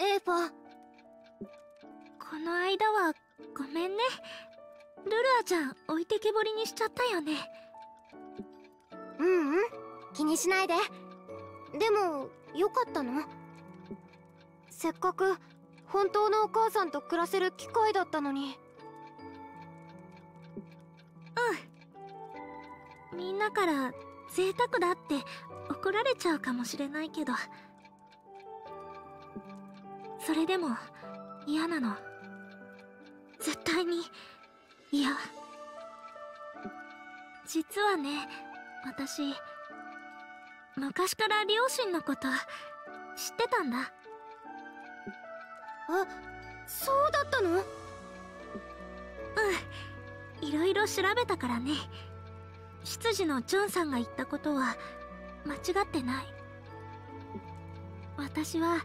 エーこの間はごめんね。ルルアちゃん置いてけぼりにしちゃったよね。ううん。気にしないで。でもよかったの。せっかく本当のお母さんと暮らせる機会だったのに。うん。みんなから贅沢だって怒られちゃうかもしれないけどそれでも嫌なの。絶対に嫌。実はね私昔から両親のこと知ってたんだ。あそうだったの？うん。いろいろ調べたからね。執事のジョンさんが言ったことは間違ってない。私は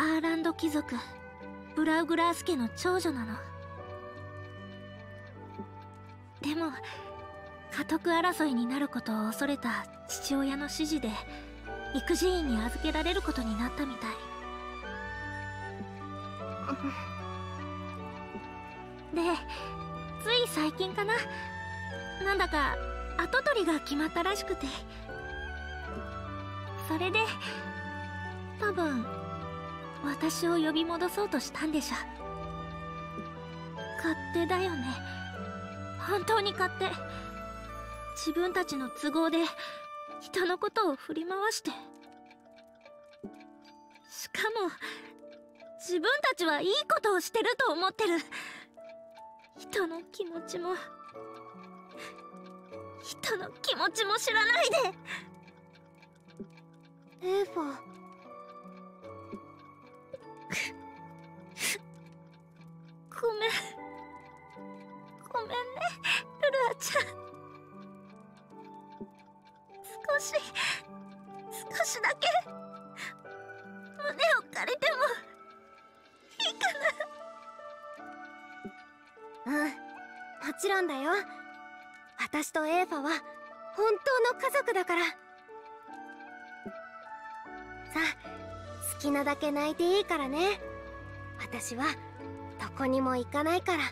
アーランド貴族ブラウグラース家の長女なの。でも家督争いになることを恐れた父親の指示で育児院に預けられることになったみたい。でつい最近かな？なんだか跡取りが決まったらしくて。それで多分私を呼び戻そうとしたんでしょ勝手だよね。本当に勝手。自分たちの都合で人のことを振り回して。しかも自分たちはいいことをしてると思ってる。人の気持ちも人の気持ちも知らないで。エーファ。ごめんねルルアちゃん少し少しだけ胸を借りてもいいかな？うん。もちろんだよ。私とエーファは本当の家族だから。さあ好きなだけ泣いていいからね。私はどこにも行かないから。